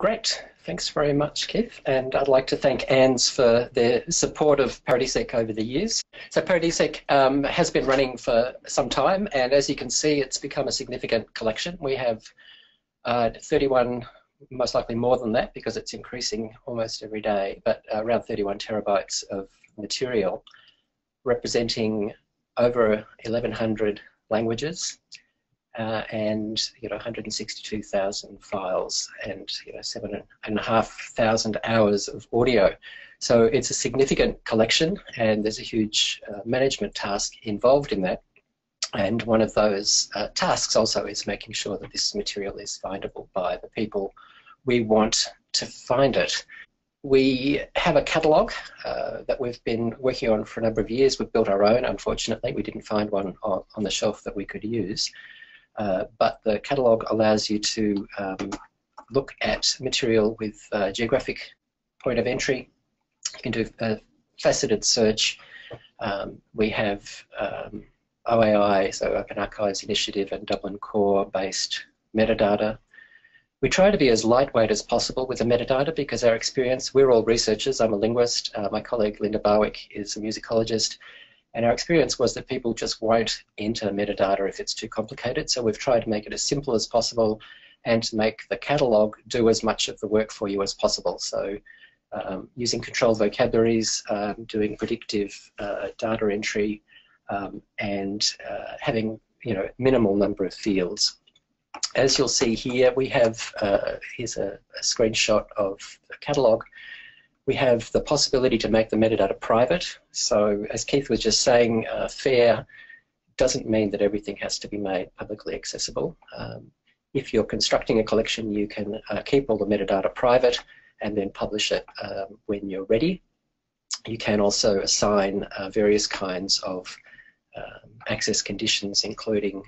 Great. Thanks very much, Keith. And I'd like to thank ANDS for their support of Paradisec over the years. So Paradisec um, has been running for some time, and as you can see, it's become a significant collection. We have uh, 31, most likely more than that, because it's increasing almost every day, but uh, around 31 terabytes of material, representing over 1,100 languages uh, and you know 162,000 files and you know seven and a half thousand hours of audio. So it's a significant collection, and there's a huge uh, management task involved in that. And one of those uh, tasks also is making sure that this material is findable by the people we want to find it. We have a catalogue uh, that we've been working on for a number of years. We've built our own. Unfortunately, we didn't find one on, on the shelf that we could use. Uh, but the catalogue allows you to um, look at material with uh, geographic point of entry. You can do a faceted search. Um, we have um, OAI, so Open Archives Initiative and Dublin Core based metadata. We try to be as lightweight as possible with the metadata because our experience, we're all researchers. I'm a linguist. Uh, my colleague Linda Barwick is a musicologist. And our experience was that people just won't enter metadata if it's too complicated. So we've tried to make it as simple as possible and to make the catalogue do as much of the work for you as possible. So um, using controlled vocabularies, um, doing predictive uh, data entry, um, and uh, having you know minimal number of fields. As you'll see here, we have uh, here's a, a, screenshot of the catalogue we have the possibility to make the metadata private. So as Keith was just saying, uh, FAIR doesn't mean that everything has to be made publicly accessible. Um, if you're constructing a collection, you can uh, keep all the metadata private and then publish it um, when you're ready. You can also assign uh, various kinds of um, access conditions, including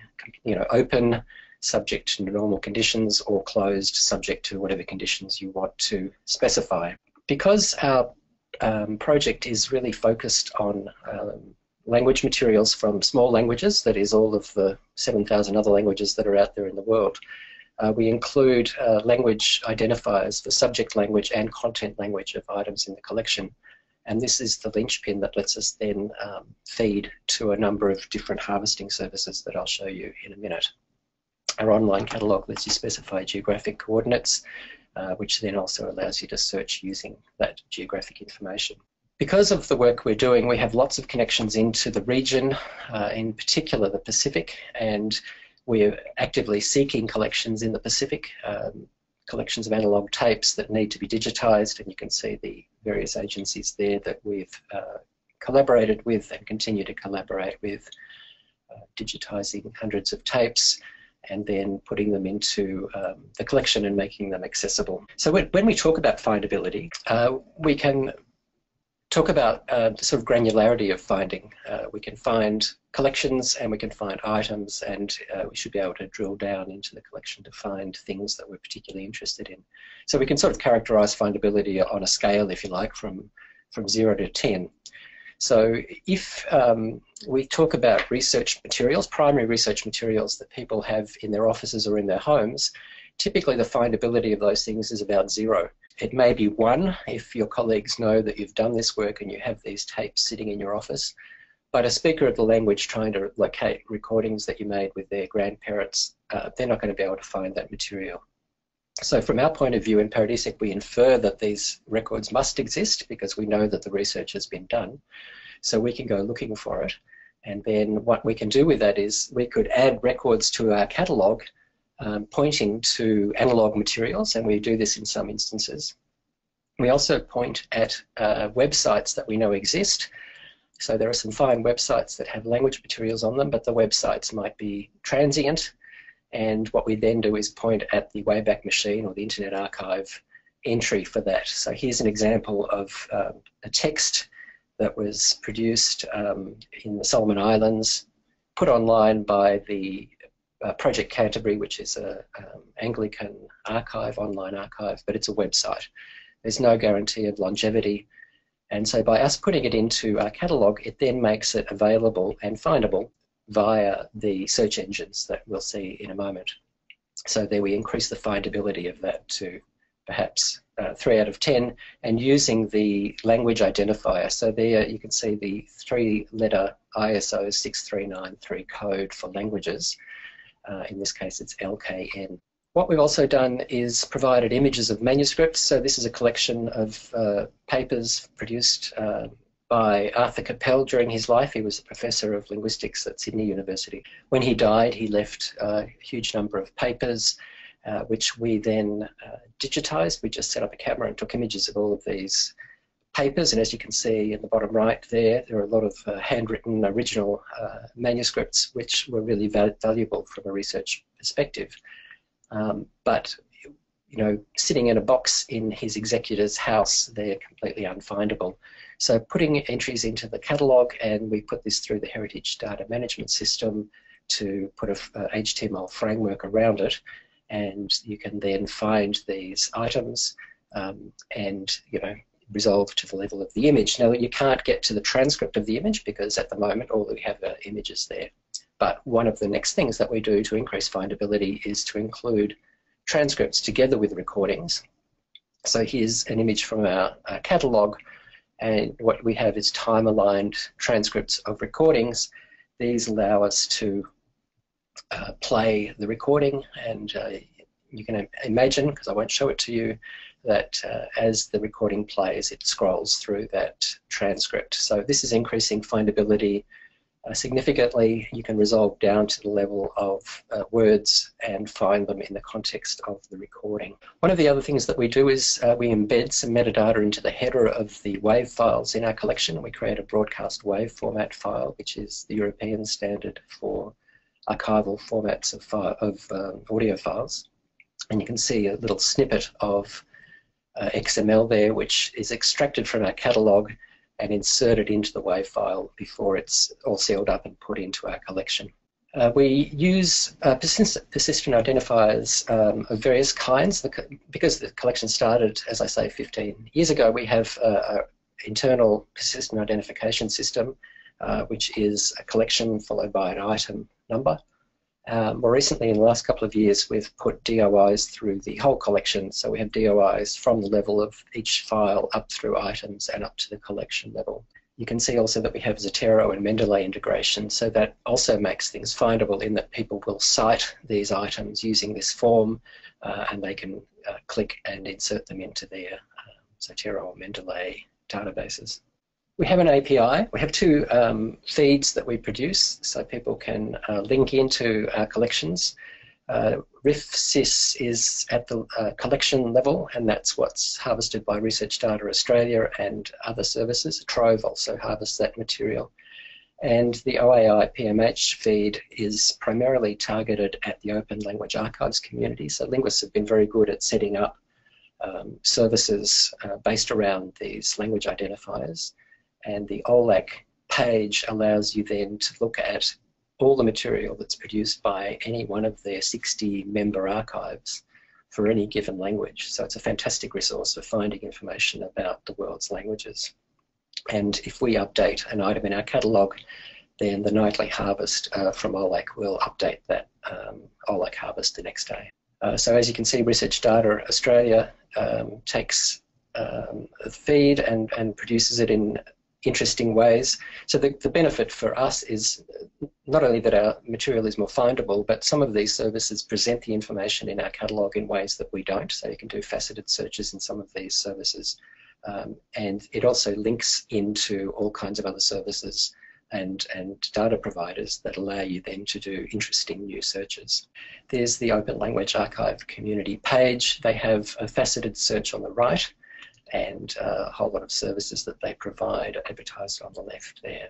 you know, open, subject to normal conditions, or closed, subject to whatever conditions you want to specify because our um, project is really focused on um, language materials from small languages, that is all of the 7,000 other languages that are out there in the world, uh, we include uh, language identifiers for subject language and content language of items in the collection. And this is the linchpin that lets us then um, feed to a number of different harvesting services that I'll show you in a minute. Our online catalogue lets you specify geographic coordinates uh, which then also allows you to search using that geographic information. Because of the work we're doing, we have lots of connections into the region, uh, in particular the Pacific, and we're actively seeking collections in the Pacific, um, collections of analogue tapes that need to be digitised, and you can see the various agencies there that we've uh, collaborated with and continue to collaborate with, uh, digitising hundreds of tapes, and then putting them into um, the collection and making them accessible. So when, when we talk about findability, uh, we can talk about uh, the sort of granularity of finding. Uh, we can find collections and we can find items and uh, we should be able to drill down into the collection to find things that we're particularly interested in. So we can sort of characterize findability on a scale, if you like, from, from 0 to 10. So if um, we talk about research materials, primary research materials that people have in their offices or in their homes, typically the findability of those things is about zero. It may be one if your colleagues know that you've done this work and you have these tapes sitting in your office. But a speaker of the language trying to locate recordings that you made with their grandparents, uh, they're not going to be able to find that material. So from our point of view in Paradisec, we infer that these records must exist because we know that the research has been done. So we can go looking for it. And then what we can do with that is we could add records to our catalogue um, pointing to analogue materials, and we do this in some instances. We also point at uh, websites that we know exist. So there are some fine websites that have language materials on them, but the websites might be transient and what we then do is point at the Wayback Machine or the Internet Archive entry for that. So here's an example of um, a text that was produced um, in the Solomon Islands, put online by the uh, Project Canterbury, which is an um, Anglican archive, online archive, but it's a website. There's no guarantee of longevity. And so by us putting it into our catalogue, it then makes it available and findable via the search engines that we'll see in a moment. So there we increase the findability of that to perhaps uh, 3 out of 10, and using the language identifier. So there you can see the three-letter ISO 639-3 code for languages. Uh, in this case, it's LKN. What we've also done is provided images of manuscripts. So this is a collection of uh, papers produced uh, by Arthur Capell during his life. He was a professor of linguistics at Sydney University. When he died, he left a huge number of papers uh, which we then uh, digitized. We just set up a camera and took images of all of these papers, and as you can see in the bottom right there, there are a lot of uh, handwritten original uh, manuscripts which were really val valuable from a research perspective. Um, but you know, sitting in a box in his executor's house, they're completely unfindable. So putting entries into the catalogue, and we put this through the Heritage Data Management System to put a, a HTML framework around it, and you can then find these items um, and you know resolve to the level of the image. Now you can't get to the transcript of the image because at the moment all we have are images there. But one of the next things that we do to increase findability is to include transcripts together with recordings. So here's an image from our, our catalogue and what we have is time-aligned transcripts of recordings. These allow us to uh, play the recording and uh, you can imagine, because I won't show it to you, that uh, as the recording plays it scrolls through that transcript. So this is increasing findability uh, significantly. You can resolve down to the level of uh, words and find them in the context of the recording. One of the other things that we do is uh, we embed some metadata into the header of the WAV files in our collection. We create a broadcast WAV format file, which is the European standard for archival formats of, of um, audio files. And you can see a little snippet of uh, XML there, which is extracted from our catalogue and insert it into the WAV file before it's all sealed up and put into our collection. Uh, we use uh, persistent, persistent, identifiers um, of various kinds. The, because the collection started, as I say, 15 years ago, we have an internal persistent identification system, uh, which is a collection followed by an item number. Um, more recently, in the last couple of years, we've put DOIs through the whole collection. So we have DOIs from the level of each file up through items and up to the collection level. You can see also that we have Zotero and Mendeley integration, so that also makes things findable in that people will cite these items using this form uh, and they can uh, click and insert them into their uh, Zotero or Mendeley databases. We have an API. We have two um, feeds that we produce so people can uh, link into our collections. Uh, RIF-CS is at the uh, collection level, and that's what's harvested by Research Data Australia and other services. Trove also harvests that material. And the OAI PMH feed is primarily targeted at the Open Language Archives community. So linguists have been very good at setting up um, services uh, based around these language identifiers and the OLAC page allows you then to look at all the material that's produced by any one of their 60 member archives for any given language. So it's a fantastic resource for finding information about the world's languages. And if we update an item in our catalogue, then the nightly harvest uh, from OLAC will update that um, OLAC harvest the next day. Uh, so as you can see, Research Data Australia um, takes um, feed and, and produces it in interesting ways. So the, the benefit for us is not only that our material is more findable, but some of these services present the information in our catalogue in ways that we don't. So you can do faceted searches in some of these services. Um, and it also links into all kinds of other services and, and data providers that allow you then to do interesting new searches. There's the Open Language Archive community page. They have a faceted search on the right and uh, a whole lot of services that they provide advertised on the left there.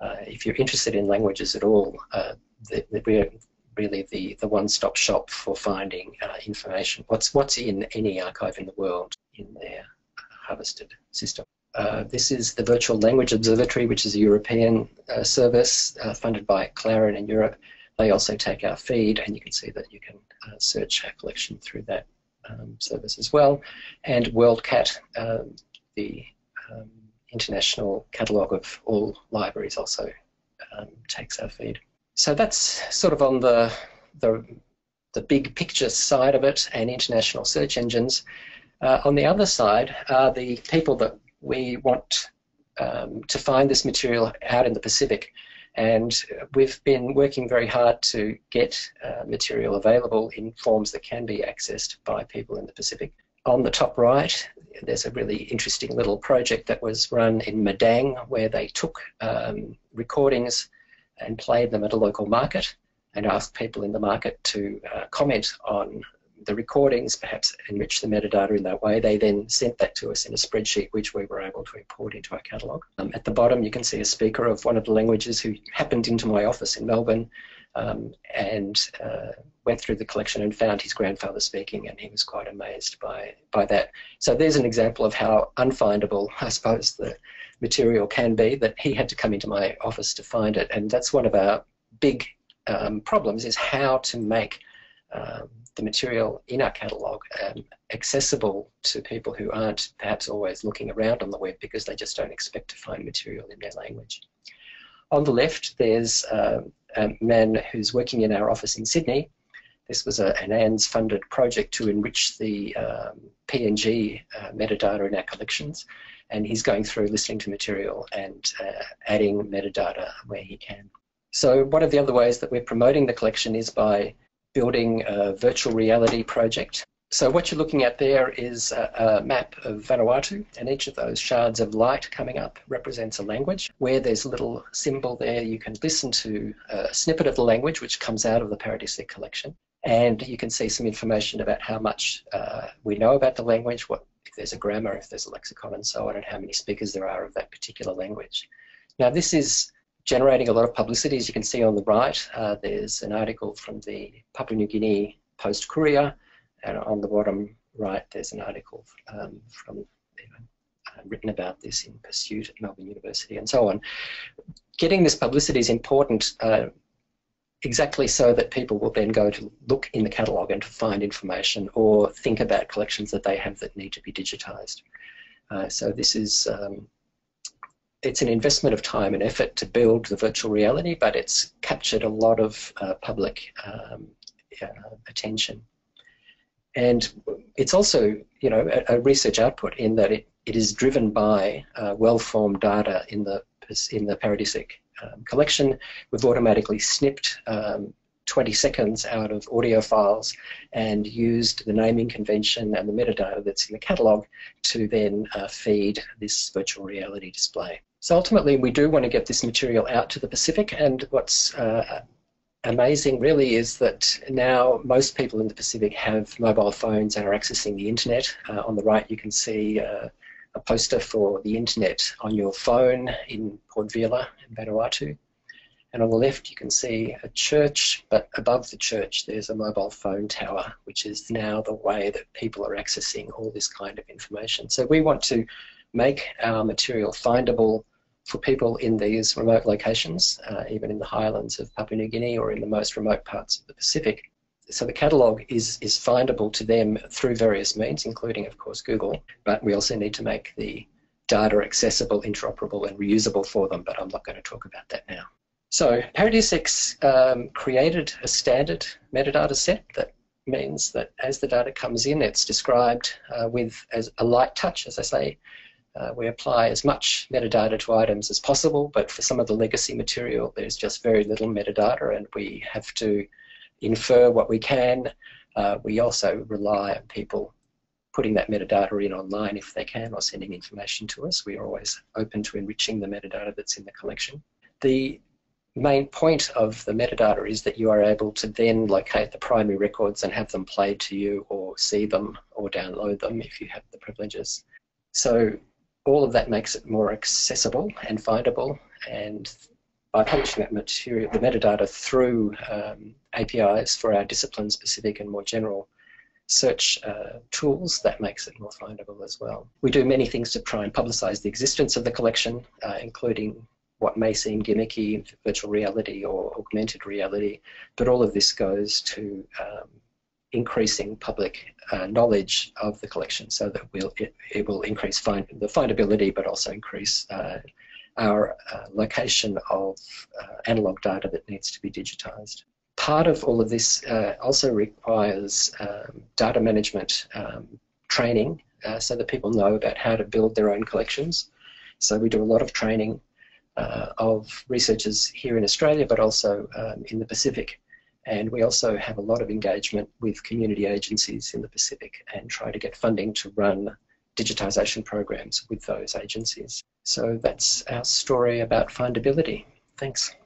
Uh, if you're interested in languages at all, uh, the, the, we're really the, the one-stop shop for finding uh, information. What's, what's in any archive in the world in their harvested system. Uh, this is the Virtual Language Observatory, which is a European uh, service funded by Clarin in Europe. They also take our feed, and you can see that you can search our collection through that um, service as well, and WorldCat, um, the um, international catalogue of all libraries, also um, takes our feed. So that's sort of on the the the big picture side of it and international search engines. Uh, on the other side are the people that we want um, to find this material out in the Pacific. And we've been working very hard to get uh, material available in forms that can be accessed by people in the Pacific. On the top right, there's a really interesting little project that was run in Madang where they took um, recordings and played them at a local market and asked people in the market to uh, comment on the recordings, perhaps enrich the metadata in that way. They then sent that to us in a spreadsheet, which we were able to import into our catalogue. Um, at the bottom, you can see a speaker of one of the languages who happened into my office in Melbourne um, and uh, went through the collection and found his grandfather speaking, and he was quite amazed by, by that. So there's an example of how unfindable, I suppose, the material can be, that he had to come into my office to find it, and that's one of our big um, problems, is how to make um, the material in our catalogue um, accessible to people who aren't perhaps always looking around on the web because they just don't expect to find material in their language. On the left, there's uh, a man who's working in our office in Sydney. This was a, an ANDS funded project to enrich the um, PNG uh, metadata in our collections, and he's going through listening to material and uh, adding metadata where he can. So, one of the other ways that we're promoting the collection is by building a virtual reality project. So what you're looking at there is a, a, map of Vanuatu, and each of those shards of light coming up represents a language. Where there's a little symbol there, you can listen to a snippet of the language which comes out of the Paradisec collection, and you can see some information about how much uh, we know about the language, what if there's a grammar, if there's a lexicon, and so on, and how many speakers there are of that particular language. Now this is generating a lot of publicity. As you can see on the right, uh, there's an article from the Papua New Guinea Post Courier, and on the bottom right, there's an article um, from uh, written about this in Pursuit at Melbourne University, and so on. Getting this publicity is important. Uh, exactly so that people will then go to look in the catalogue and to find information or think about collections that they have that need to be digitised. Uh, so this is um, it's an investment of time and effort to build the virtual reality, but it's captured a lot of uh, public um, uh, attention. And it's also, you know, a, a, research output in that it, it is driven by uh, well-formed data in the in the Paradisec um, collection. We've automatically snipped um, 20 seconds out of audio files and used the naming convention and the metadata that's in the catalogue to then uh, feed this virtual reality display. So ultimately we do want to get this material out to the Pacific and what's uh, amazing really is that now most people in the Pacific have mobile phones and are accessing the internet. Uh, on the right you can see uh, a poster for the internet on your phone in Port Vila in Vanuatu. And on the left, you can see a church, but above the church, there's a mobile phone tower, which is now the way that people are accessing all this kind of information. So we want to make our material findable for people in these remote locations, uh, even in the highlands of Papua New Guinea or in the most remote parts of the Pacific. So the catalogue is, is findable to them through various means, including, of course, Google, but we also need to make the data accessible, interoperable, and reusable for them, but I'm not going to talk about that now. So Paradisec um, created a standard metadata set that means that as the data comes in, it's described uh, with as a light touch, as I say. Uh, we apply as much metadata to items as possible, but for some of the legacy material, there's just very little metadata, and we have to infer what we can. Uh, we also rely on people putting that metadata in online if they can, or sending information to us. We are always open to enriching the metadata that's in the collection. The main point of the metadata is that you are able to then locate the primary records and have them played to you or see them or download them if you have the privileges. So all of that makes it more accessible and findable and by publishing that material, the metadata through um, APIs for our discipline specific and more general search uh, tools, that makes it more findable as well. We do many things to try and publicize the existence of the collection, uh, including what may seem gimmicky, virtual reality or augmented reality, but all of this goes to um, increasing public uh, knowledge of the collection so that we'll, it, it will increase find, the findability but also increase uh, our uh, location of uh, analog data that needs to be digitized. part of all of this uh, also requires um, data management um, training uh, so that people know about how to build their own collections. So we do a lot of training uh, of researchers here in Australia, but also um, in the Pacific. And we also have a lot of engagement with community agencies in the Pacific and try to get funding to run digitisation programs with those agencies. So that's our story about findability. Thanks.